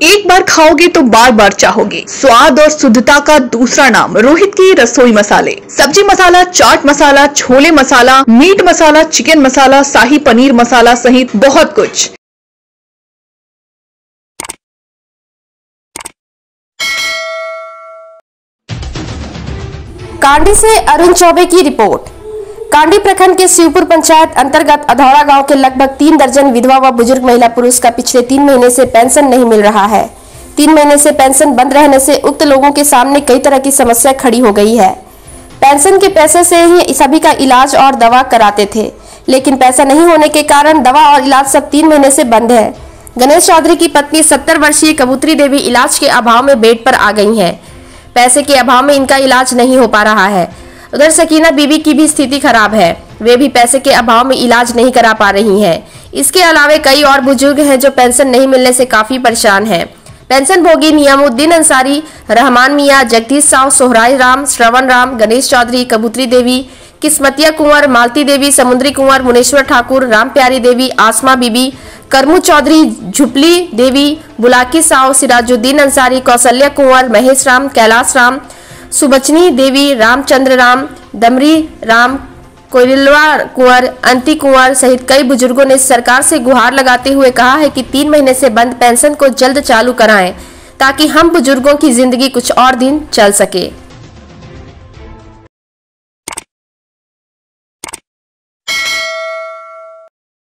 एक बार खाओगे तो बार बार चाहोगे। स्वाद और शुद्धता का दूसरा नाम, रोहित की रसोई मसाले। सब्ज़ी मसाला, चाट मसाला, छोले मसाला, मीट मसाला, चिकन मसाला, शाही पनीर मसाला सहित बहुत कुछ। कांडी से अरुण चौबे की रिपोर्ट। कांडी प्रखंड के शिवपुर पंचायत अंतर्गत अधौड़ा गाँव के लगभग तीन दर्जन विधवा व बुज़ुर्ग महिला पुरुष का पिछले तीन महीने से पेंशन नहीं मिल रहा है। तीन महीने से पेंशन बंद रहने से उक्त लोगों के सामने कई तरह की समस्या खड़ी हो गई है। पेंशन के पैसे से ही सभी का इलाज और दवा कराते थे, लेकिन पैसा नहीं होने के कारण दवा और इलाज सब तीन महीने से बंद है। गणेश चौधरी की पत्नी सत्तर वर्षीय कबूतरी देवी इलाज के अभाव में बेड पर आ गई है। पैसे के अभाव में इनका इलाज नहीं हो पा रहा है। उधर सकीना बीबी की भी स्थिति खराब है, वे भी पैसे के अभाव में इलाज नहीं करा पा रही हैं। इसके अलावे कई और बुज़ुर्ग हैं जो पेंशन नहीं मिलने से काफ़ी परेशान हैं। पेंशन भोगी नियामुद्दीन अंसारी, रहमान मियाँ, जगदीश साव सोहराय राम, श्रवण राम, गणेश चौधरी, कबूतरी देवी, किस्मतिया कुंवर, मालती देवी, समुद्री कुंवर, मुनेश्वर ठाकुर, राम प्यारी देवी, आसमा बीबी, करमू चौधरी, झुपली देवी, बुलाकी साव सिराजुद्दीन अंसारी कौशल्या कुंवर, महेश राम, कैलाश राम सुबचनी देवी रामचंद्र राम, दमरी राम कोयलवा कुंवर, अंति कुंवर सहित कई बुज़ुर्गों ने सरकार से गुहार लगाते हुए कहा है कि तीन महीने से बंद पेंशन को जल्द चालू कराएँ, ताकि हम बुज़ुर्गों की ज़िंदगी कुछ और दिन चल सके।